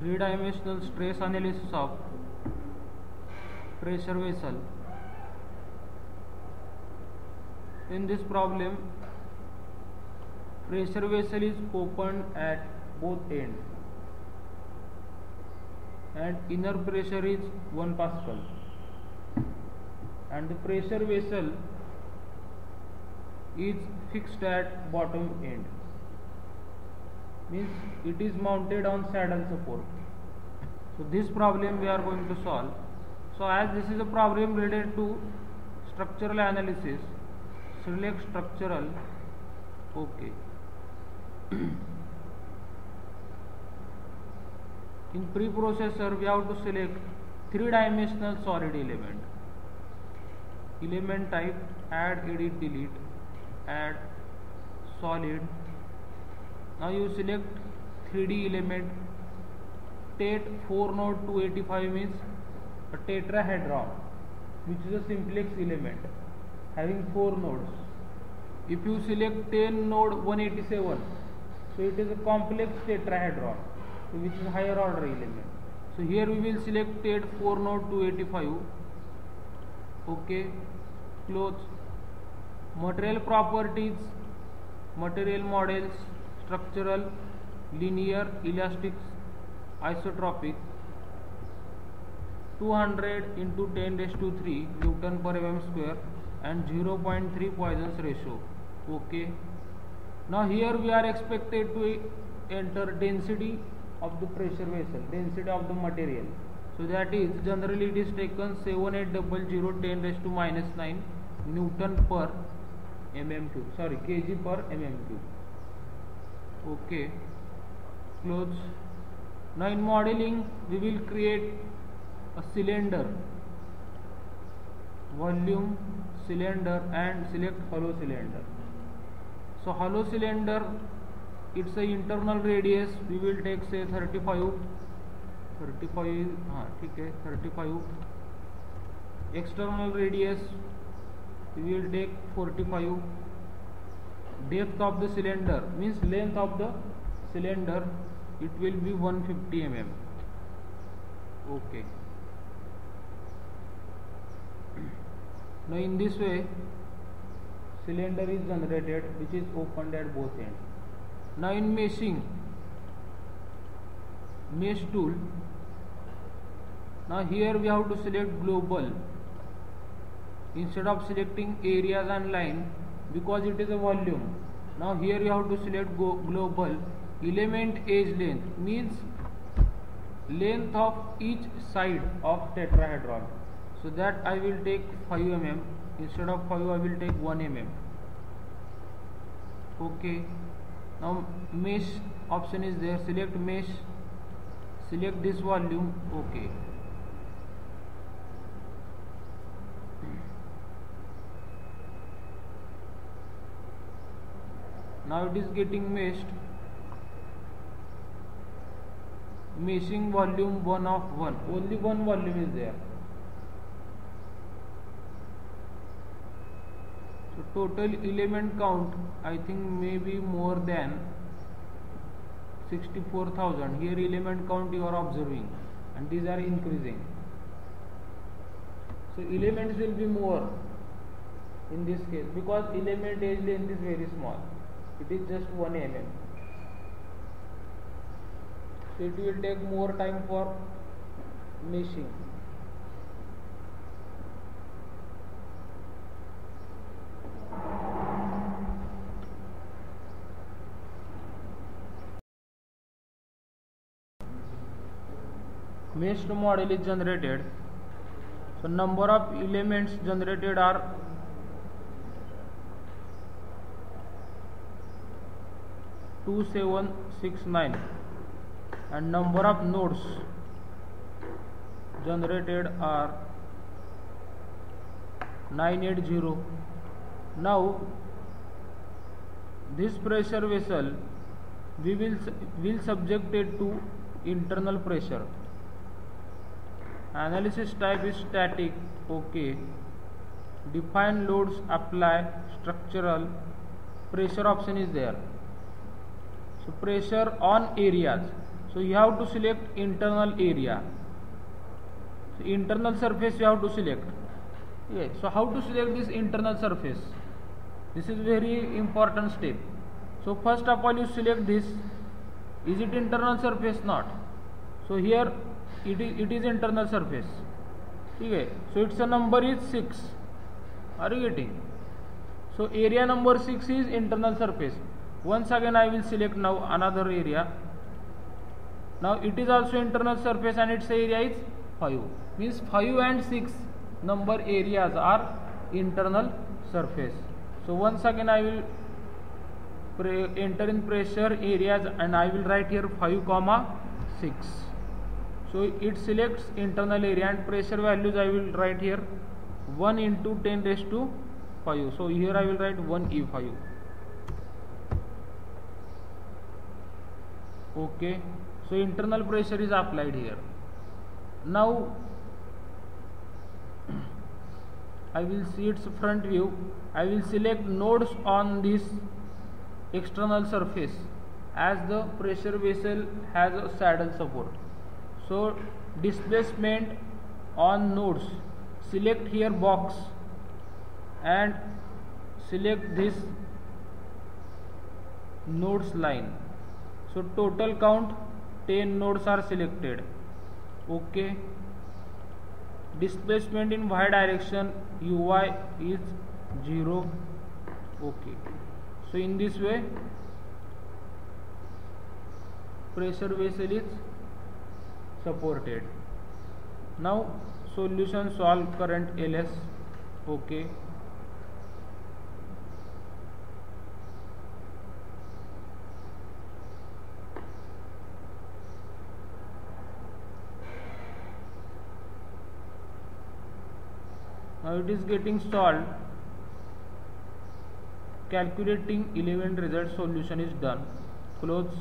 three-dimensional stress analysis of pressure vessel in this problem pressure vessel is open at both end and inner pressure is 1 pascal and the pressure vessel is fixed at bottom end means it is mounted on saddle support so this problem we are going to solve so as this is a problem related to structural analysis select structural okay in preprocessor we have to select three dimensional solid element element type add edit delete add solid now you select 3d element tet 4 node 285 means a tetrahedron which is a simplex element having 4 nodes if you select 10 node 187 so it is a complex tetrahedron so which is higher order element so here we will select tet 4 node 285 okay close material properties material models structural linear elastic isotropic 200 into 10 raised to 3 newton per mm square and 0.3 Poisson's ratio okay now here we are expected to enter density of the pressure vessel density of the material so that is generally it is taken 7800 10 raised to minus 9 newton per mm cube sorry kg per mm cube okay close now in modeling we will create a cylinder volume cylinder and select hollow cylinder so hollow cylinder it's a internal radius we will take say 35 35 हाँ ठीक है 35 external radius we will take 45 depth of the cylinder means length of the cylinder it will be 150 mm okay now in this way cylinder is generated which is opened at both ends now in meshing mesh tool now here we have to select global instead of selecting areas and line because it is a volume now here you have to select global element edge length means length of each side of tetrahedron so that I will take 5 mm instead of 5 I will take 1 mm okay now mesh option is there select mesh select this volume okay now it is getting meshed meshing volume 1 of 1 only one volume is there so total element count I think may be more than 64,000 here element count you are observing and these are increasing so elements will be more in this case because element age length is very small it is just 1 mm so it will take more time for meshing meshed model is generated so number of elements generated are 2769 and number of nodes generated are 980. Now this pressure vessel we will subject it to internal pressure. Analysis type is static. Okay. Define loads, apply, structural pressure option is there so pressure on areas so you have to select internal area so internal surface you have to select okay. so how to select this internal surface this is very important step so first of all you select this is it internal surface not so here it is, it is internal surface okay. so its a number is 6 are you getting so area number 6 is internal surface once again I will select now another area now it is also internal surface and its area is 5 means 5 and 6 number areas are internal surface so once again I will enter in pressure areas and I will write here 5 comma 6 so it selects internal area and pressure values I will write here 1 into 10 raised to 5 so here I will write 1 E5 okay so internal pressure is applied here now I will see its front view I will select nodes on this external surface as the pressure vessel has a saddle support so displacement on nodes select here box and select this nodes line so total count 10 nodes are selected. Okay. Displacement in y direction uy is 0. Okay. So in this way pressure vessel is supported. Now solution solve current LS. Okay. it is getting solved calculating 11 result solution is done close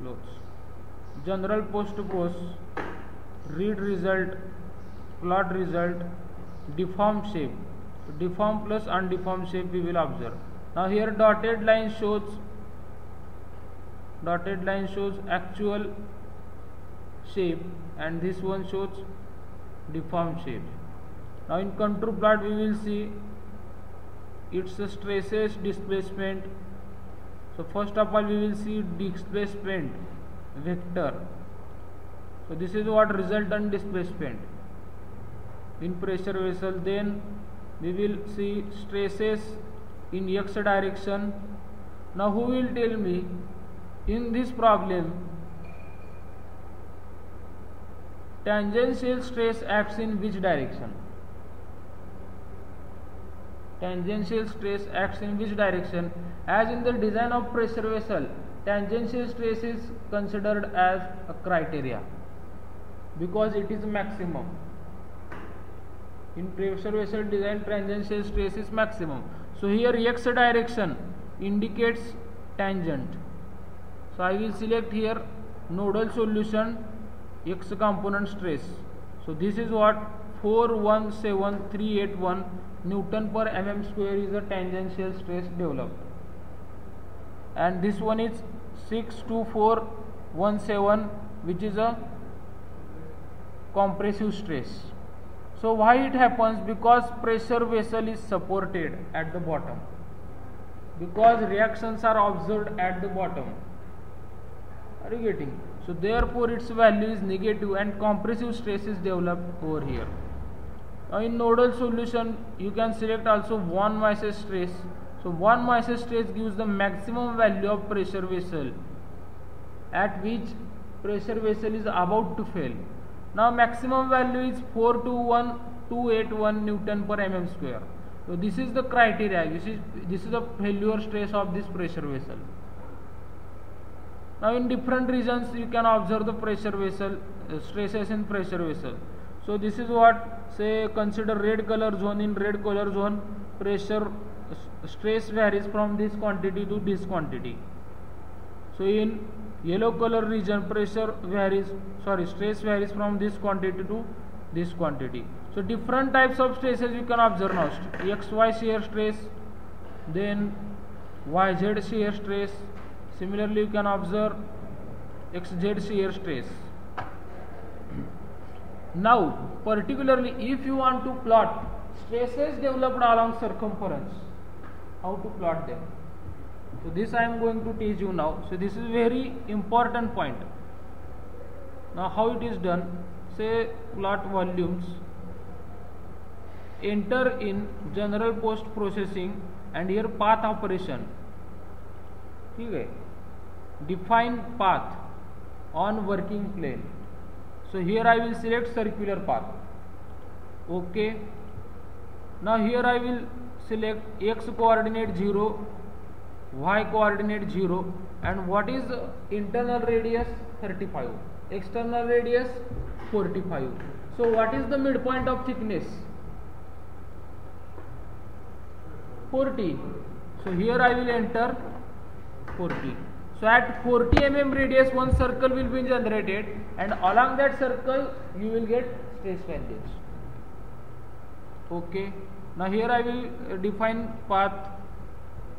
close general post post read result plot result deform shape deform plus undeformed shape we will observe now here dotted line shows dotted line shows actual shape and this one shows deformed shape now in contour plot we will see its stresses displacement so first of all we will see displacement vector so this is what resultant displacement in pressure vessel then we will see stresses in x direction now who will tell me in this problem tangential stress acts in which direction tangential stress acts in which direction as in the design of pressure vessel tangential stress is considered as a criteria because it is maximum in pressure vessel design tangential stress is maximum so here x direction indicates tangent so i will select here nodal solution x component stress so this is what 417381 Newton per mm square is the tangential stress developed and this one is 62417 which is a compressive stress so why it happens because pressure vessel is supported at the bottom because reactions are observed at the bottom are you getting so therefore its value is negative and compressive stress is developed over here now in nodal solution you can select also one Mises stress so one Mises stress gives the maximum value of pressure vessel at which pressure vessel is about to fail now maximum value is 421281 newton per mm square so this is the criteria this is this is the failure stress of this pressure vessel now in different regions you can observe the pressure vessel uh, stresses in pressure vessel so this is what say consider red color zone in red color zone pressure stress varies from this quantity to this quantity so in yellow color region pressure varies sorry stress varies from this quantity to this quantity so different types of stresses you can observe now xy shear stress then yz shear stress similarly you can observe xz shear stress now particularly if you want to plot stresses developed along circumference how to plot them so this i am going to teach you now so this is very important point now how it is done say plot volumes enter in general post processing and here path operation ठीक है define path on working plane so here I will select circular path okay now here I will select x coordinate 0 y coordinate 0 and what is internal radius 35 external radius 45 so what is the midpoint of thickness 40 so here I will enter 40 so at 40 mm radius one circle will be generated and along that circle you will get stress values. Okay. Now here I will define path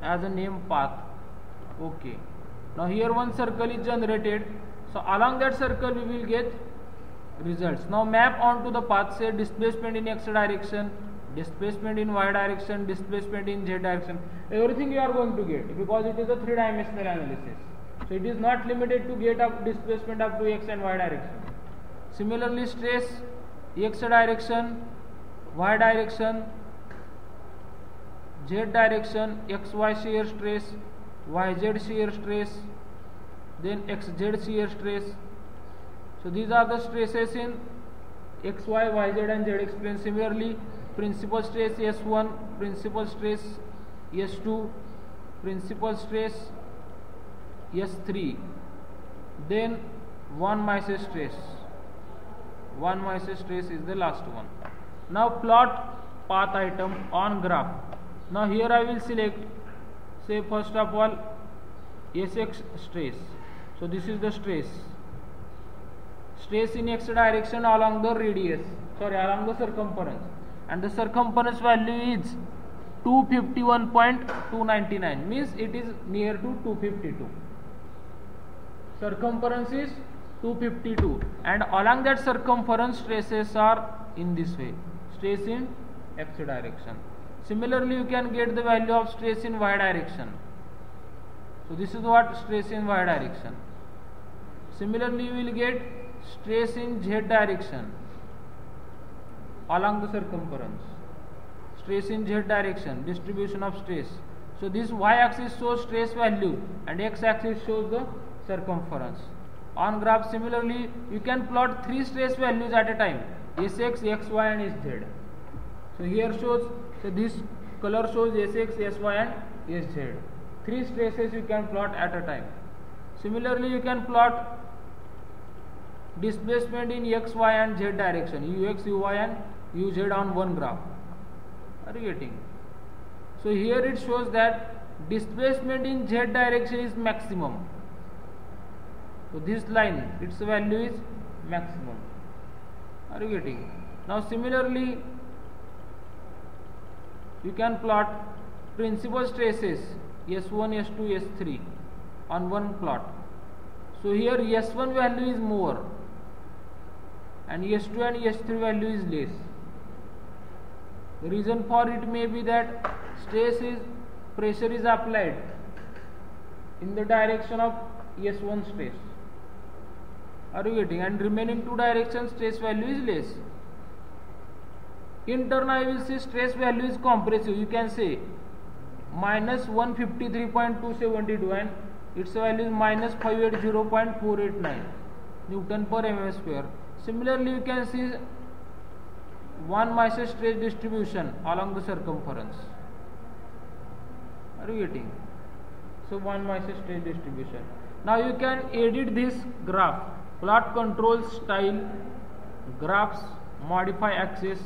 as a name path. Okay. Now here one circle is generated. So along that circle we will get results. Now map onto the path say displacement in x direction, displacement in y direction, displacement in z direction. Everything you are going to get because it is a three dimensional analysis. So it is not limited to gate of displacement up to x and y direction. Similarly, stress x direction, y direction, z direction, xy shear stress, yz shear stress, then xz shear stress. So these are the stresses in x, y, y, z and zx plane. Similarly, principal stress S1, principal stress S2, principal stress S3 then 1 minus stress 1 minus stress is the last one now plot path item on graph now here I will select say first of all Sx stress so this is the stress stress in x direction along the radius sorry along the circumference and the circumference value is 251.299 means it is near to 252 circumference is 252 and along that circumference stresses are in this way stress in x direction similarly you can get the value of stress in y direction so this is what stress in y direction similarly you will get stress in z direction along the circumference stress in z direction distribution of stress so this y axis shows stress value and x axis shows the circumference. On graph similarly you can plot three stress values at a time Sx, Xy and Sz. So here shows so this color shows Sx, Sy and Sz. Three stresses you can plot at a time. Similarly you can plot displacement in x, y and z direction ux, uy and uz on one graph. Are you getting? So here it shows that displacement in z direction is maximum so this line its value is maximum. Are you getting? Now similarly you can plot principal stresses S1, S2, S3 on one plot. So here S1 value is more and S2 and S3 value is less. The reason for it may be that stress is pressure is applied in the direction of S1 stress. Are you getting? And remaining two directions stress value is less. In turn I will say stress value is compressive. You can say minus 153.272 and its value is minus 580.489 Newton per mm square. Similarly you can see 1 minus stress distribution along the circumference. Are you getting? So 1 minus stress distribution. Now you can edit this graph plot control style graphs modify axis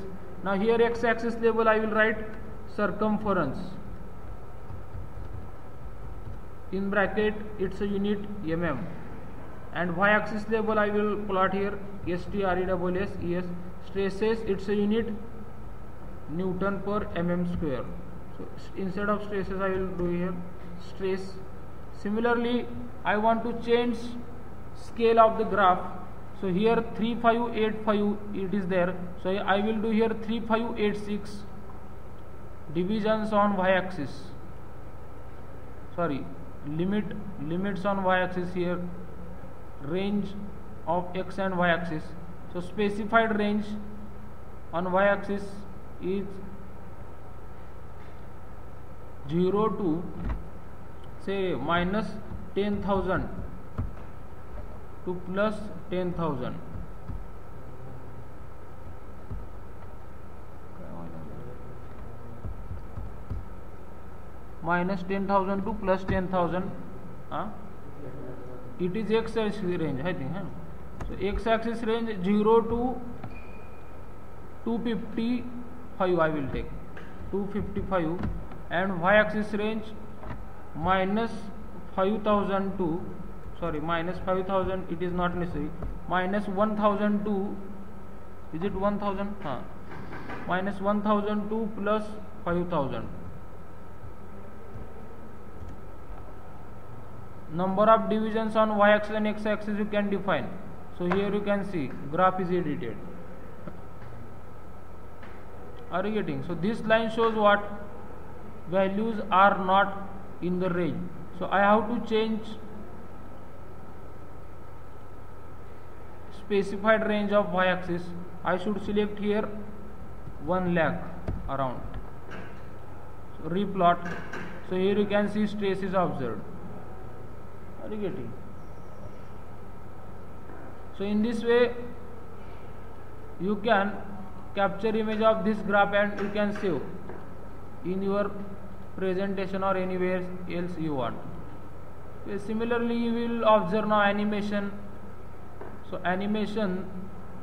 now here x axis label I will write circumference in bracket it's a unit mm and y axis label I will plot here STRESS stresses it's a unit Newton per mm square so instead of stresses I will do here stress similarly I want to change scale of the graph so here 3585 it is there so I will do here 3586 divisions on y-axis sorry limit limits on y-axis here range of x and y-axis so specified range on y-axis is 0 to say minus 10,000 to plus ten thousand minus ten thousand to plus ten thousand it is X X range है थी, है so X axis range zero to two fifty five I will take two fifty five and Y axis range minus five thousand to sorry minus 5000 it is not necessary minus 1002 is it 1000 huh. minus 1002 plus 5000 number of divisions on y axis and x axis you can define so here you can see graph is edited are you getting so this line shows what values are not in the range so i have to change specified range of y axis I should select here 1 lakh around so replot so here you can see stress is observed are you getting so in this way you can capture image of this graph and you can save in your presentation or anywhere else you want similarly you will observe now animation so animation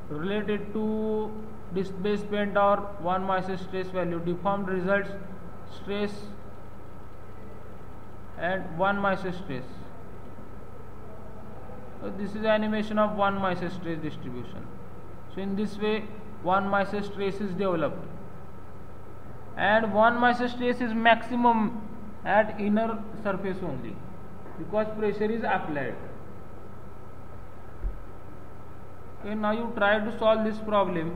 related to displacement or 1 minus stress value deformed results stress and 1 minus stress so this is animation of 1 minus stress distribution so in this way 1 minus stress is developed and 1 minus stress is maximum at inner surface only because pressure is applied okay now you try to solve this problem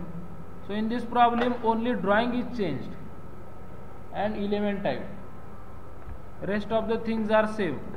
so in this problem only drawing is changed and element type rest of the things are same